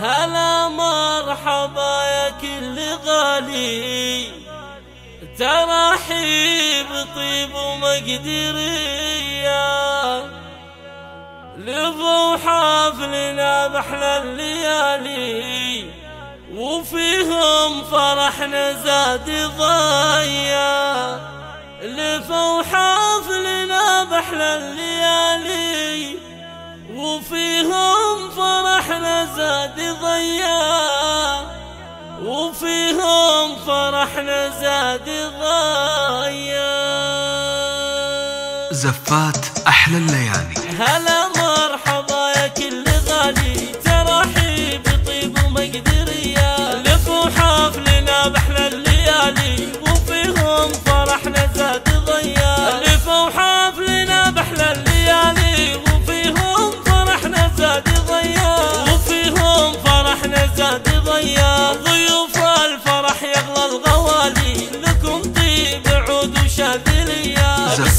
هلا مرحبا يا كل غالي. ترحيب طيب ومقدرية. لفوا حفلنا بأحلى الليالي وفيهم فرحنا زاد ضيا لفوا حفلنا بأحلى الليالي وفيهم فرحنا زاد ضيا وفيهم فرحنا زاد ضيا زفات أحلى الليالي. هلا مرحبا يا كل غالي. ترحيب طيب ومقدرية لفوا حفلنا بأحلى الليالي. وفيهم فرحنا زاد ضيا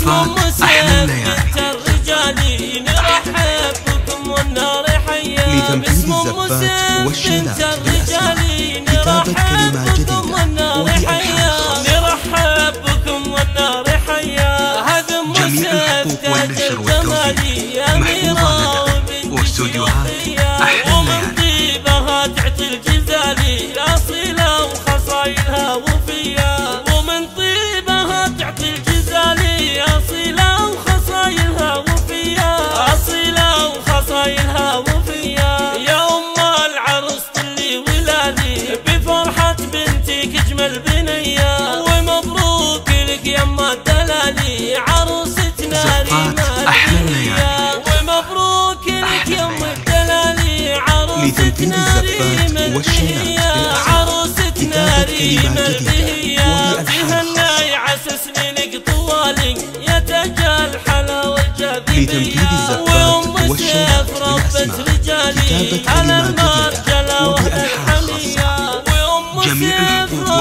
أحلى الليالي. بنت الرجالي نرحب بكم والنار حيا لتنفيذ الزفات والشيلات بالأسماء. كتابة كلمات جديدة خاصة. نرحب بكم والنار حيا هذا جميع الحقوق والنشر والتوزيع محفوظة لدى وأستوديوهات بنية ومبروك لك يما الدلالي عروستنا ريما الدنيا. ومبروك لك يما. الدلالي عروستنا ريما الدنيا. عروستنا ريما الدنيا. تهنى عسى سنينك طوالك الحلاوة الجاذبية لتنفيذ الزفات سيف ربة بالأسماء. رجالي على المرجلة وأم جميع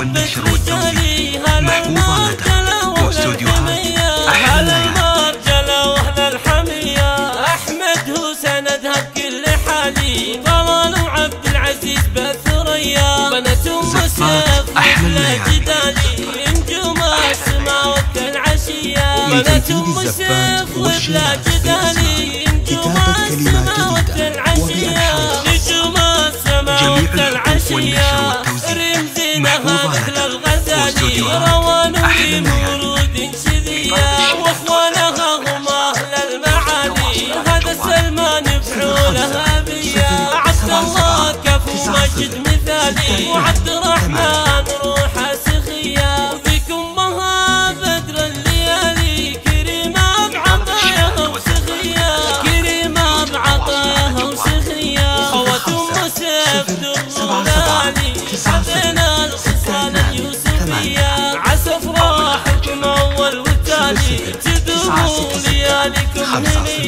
والنشر والتوزيع. محفوظة لدى واستوديوهات الحمية. أحلى. المرجلة وأهل الحمية أحمد هو سندها بكل حالي. طلال وعبد العزيز بثريا. بنت أم سيف أحلى. جدالي. نجوم السما وقت العشية. بنت أم سيف وبلا جدالي. نجوم السما وقت العشية. نجوم السما جميع وقت العشية. مثالي وعبد الرحمن روحه سخية وذيك أمها بدر الليالي كريمة بعطاياها وسخية كريمة بعطاياها وسخية خوات أم سيف درولالي حسنا الخصال اليوسفية عسى افراحكم اول والتالي تدوموا لياليكم هنية